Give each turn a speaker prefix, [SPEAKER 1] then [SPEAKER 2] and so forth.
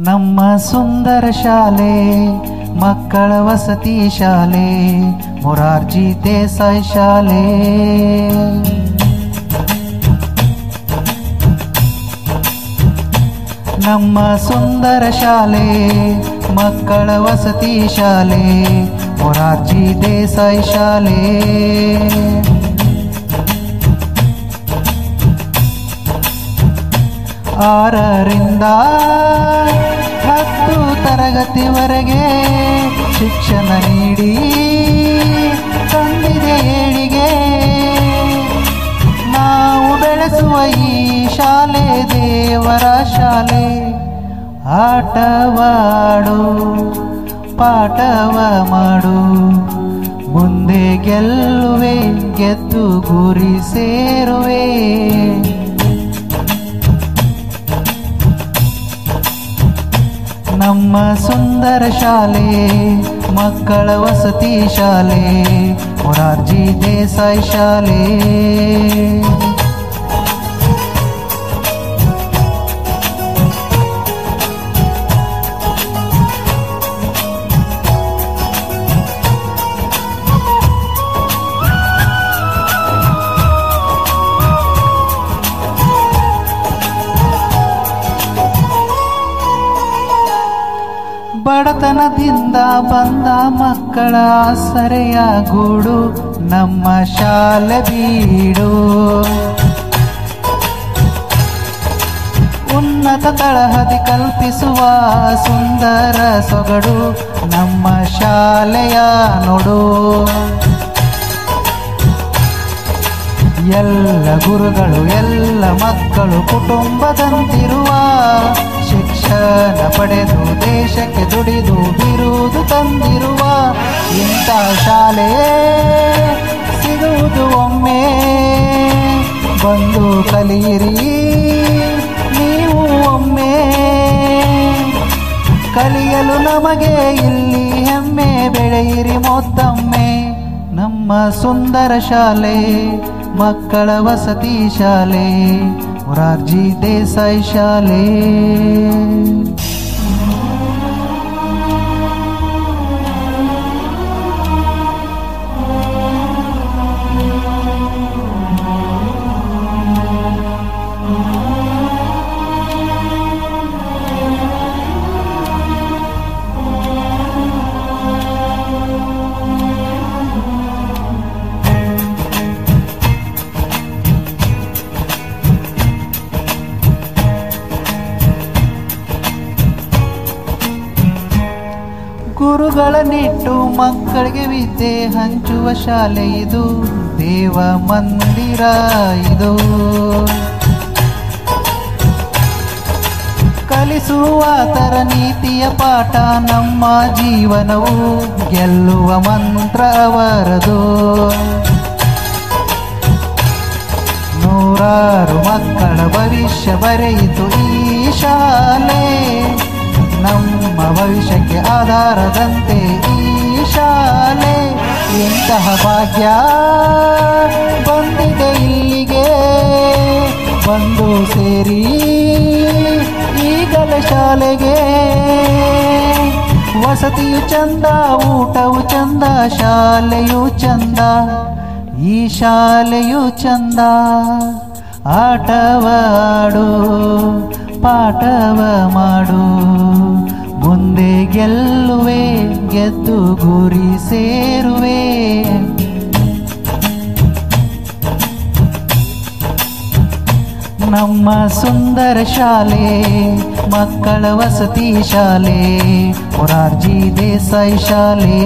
[SPEAKER 1] ನಮ್ಮ ಸುಂದರ ಶಾಲೆ, ಮಕ್ಕಳ ವಸತಿ ಶಾಲೆ, ಮೊರಾರ್ಜಿ ದೇಸಾಯಿ ಶಾಲೆ. ನಮ್ಮ ಸುಂದರ ಶಾಲೆ, ಮಕ್ಕಳ ವಸತಿ ಶಾಲೆ, ಮೊರಾರ್ಜಿ ದೇಸಾಯಿ ಶಾಲೆ. ಆರರಿಂದ ಹತ್ತು ತರಗತಿವರೆಗೆ ಶಿಕ್ಷಣ ನೀಡಿ ತಂದಿದೆ ಏಳಿಗೆ. ನಾವು ಬೆಳೆಸುವ ಈ ಶಾಲೆ ದೇವರ ಶಾಲೆ, ಆಟವಾಡು, ಪಾಠವ ಮಾಡು. ಮುಂದೆ ಗೆಲ್ಲುವೆ, ಗೆದ್ದು ಗುರಿ ಸೇರುವೆ. ನಮ್ಮ ಸುಂದರ ಶಾಲೆ ಮಕ್ಕಳ ವಸತಿ ಶಾಲೆ ಮೊರಾರ್ಜಿ ದೇಸಾಯಿ ಶಾಲೆ. ಬಡತನದಿಂದ ಬಂದ ಮಕ್ಕಳ ಸರೆಯ ಗೂಡು ನಮ್ಮ ಶಾಲೆ ಬೀಡು. ಉನ್ನತ ತಳಹದಿ ಕಲ್ಪಿಸುವ ಸುಂದರ ಸೊಗಡು ನಮ್ಮ ಶಾಲೆಯ ನೋಡು. ಎಲ್ಲ ಗುರುಗಳು, ಎಲ್ಲ ಮಕ್ಕಳು ಕುಟುಂಬದಂತಿರುವ ಶಿಕ್ಷಣ ಪಡೆದು ದೇಶಕ್ಕೆ ದುಡಿದು ಬಿರುದು ತಂದಿರುವ ಇಂಥ ಶಾಲೆ ಸಿಗುವುದು ಒಮ್ಮೆ. ಬಂದು ಕಲಿಯಿರಿ, ನೀವು ಒಮ್ಮೆ. ಕಲಿಯಲು ನಮಗೆ ಇಲ್ಲಿ ಹೆಮ್ಮೆ ಬೆಳೆಯಿರಿ ಮೊತ್ತಮ್ಮೆ. ನಮ್ಮ ಸುಂದರ ಶಾಲೆ ಮಕ್ಕಳ ವಸತಿ ಶಾಲೆ ಮೊರಾರ್ಜಿ ದೇಸಾಯಿ ಶಾಲೆ. ಗುರುಗಳನ್ನಿಟ್ಟು ಮಕ್ಕಳಿಗೆ ವಿದ್ಯೆ ಹಂಚುವ ಶಾಲೆ ಇದು. ದೇವ ಮಂದಿರ ಇದು. ಕಲಿಸುವ ತರ ನೀತಿಯ ಪಾಠ ನಮ್ಮ ಜೀವನವು. ಗೆಲ್ಲುವ ಮಂತ್ರ ಅವರದು. ನೂರಾರು ಮಕ್ಕಳ ಭವಿಷ್ಯ ಬರೆಯಿತು ಈ ಶಾಲೆ. ನಮ್ಮ ಭವಿಷ್ಯಕ್ಕೆ ಆಧಾರದಂತೆ ಈ ಶಾಲೆ ಇಂತಹ ಭಾಗ್ಯ ಬಂದಿದೆ ಇಲ್ಲಿಗೆ. ಬಂದು ಸೇರಿ ಈಗಲೇ ಶಾಲೆಗೆ. ವಸತಿಯು ಚಂದ, ಊಟವು ಚಂದ, ಶಾಲೆಯು ಚಂದ, ಈ ಶಾಲೆಯು ಚಂದ. ಆಟವಾಡು ಪಾಠವ ಮಾಡು. ಗೆಲ್ಲುವೆ ಗೆದ್ದು ಗುರಿ ಸೇರುವೆ. ನಮ್ಮ ಸುಂದರ ಶಾಲೆ ಮಕ್ಕಳ ವಸತಿ ಶಾಲೆ ಮೊರಾರ್ಜಿ ದೇಸಾಯಿ ಶಾಲೆ.